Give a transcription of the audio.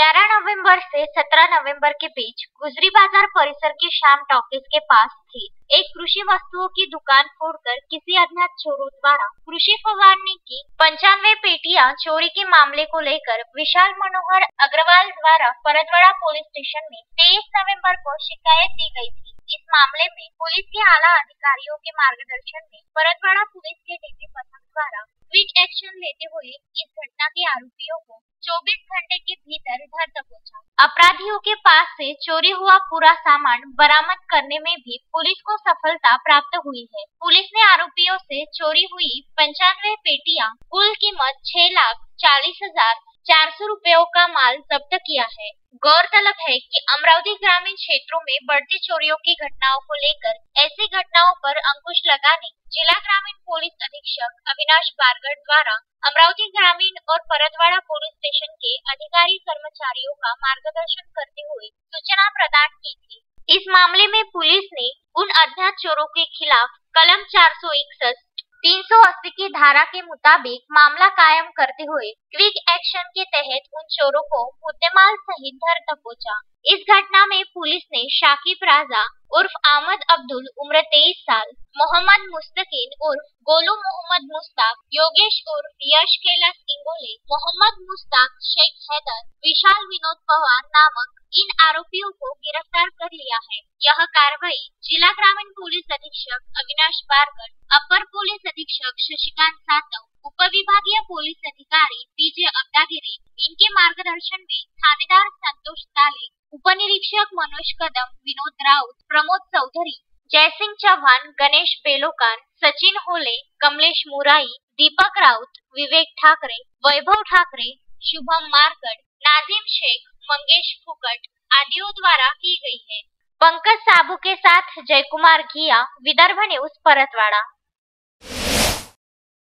11 नवंबर से 17 नवंबर के बीच गुजरी बाज़ार परिसर के शाम टॉकीज के पास स्थित एक कृषि वस्तुओं की दुकान फोड़कर किसी अज्ञात चोरों द्वारा कृषि फवारने की पंचानवे पेटियाँ चोरी के मामले को लेकर विशाल मनोहर अग्रवाल द्वारा परतवाड़ा पुलिस स्टेशन में 23 नवंबर को शिकायत दी गई थी। इस मामले में पुलिस के आला अधिकारियों के मार्गदर्शन में परतवाड़ा पुलिस के 24 घंटे के भीतर घर तक पहुँचा। अपराधियों के पास से चोरी हुआ पूरा सामान बरामद करने में भी पुलिस को सफलता प्राप्त हुई है। पुलिस ने आरोपियों से चोरी हुई पंचानवे पेटियाँ, कुल कीमत छह लाख चालीस हज़ार चार सौ रूपयों का माल जब्त किया है। गौरतलब है कि अमरावती ग्रामीण क्षेत्रों में बढ़ती चोरियों की घटनाओं को लेकर ऐसी घटनाओं पर अंकुश लगाने जिला ग्रामीण पुलिस अधीक्षक अविनाश बारगढ़ द्वारा अमरावती ग्रामीण और परतवाड़ा स्टेशन के अधिकारी कर्मचारियों का मार्गदर्शन करते हुए सूचना प्रदान की थी। इस मामले में पुलिस ने उन अज्ञात चोरों के खिलाफ कलम चार सौ इकसठ तीन सौ अस्सी की धारा के मुताबिक मामला कायम करते हुए क्विक एक्शन के तहत उन चोरों को मुद्देमाल सहित घर पहुँचा। इस घटना में पुलिस ने शाकिब राजा उर्फ़ अहमद अब्दुल, उम्र तेईस साल, मोहम्मद मुस्तकीन उर्फ़ गोलू मोहम्मद मुस्ताक, योगेश उर्फ़ यश कैलाश इंगोले, मोहम्मद मुस्ताक शेख हैदर, विशाल विनोद पवार नामक इन आरोपियों को गिरफ़्तार कर लिया है। यह कार्रवाई जिला ग्रामीण पुलिस अधीक्षक अविनाश बारगढ़, अपर पुलिस अधीक्षक शशिकांत सातव उप विभागीय पुलिस अधिकारी पीजे अब्दागिरी, इनके मार्गदर्शन में थानेदार संतोष ताले उप निरीक्षक मनोज कदम, विनोद राउत, प्रमोद चौधरी, जयसिंह चौहान, गणेश बेलोकान सचिन होले, कमलेश मुराई दीपक राउत, विवेक ठाकरे, वैभव ठाकरे, शुभम मारकड़ नाजिम शेख, मंगेश फुकट आदियों द्वारा की गई है। पंकज साबू के साथ जयकुमार घिया, विदर्भ न्यूज़ परतवाड़ा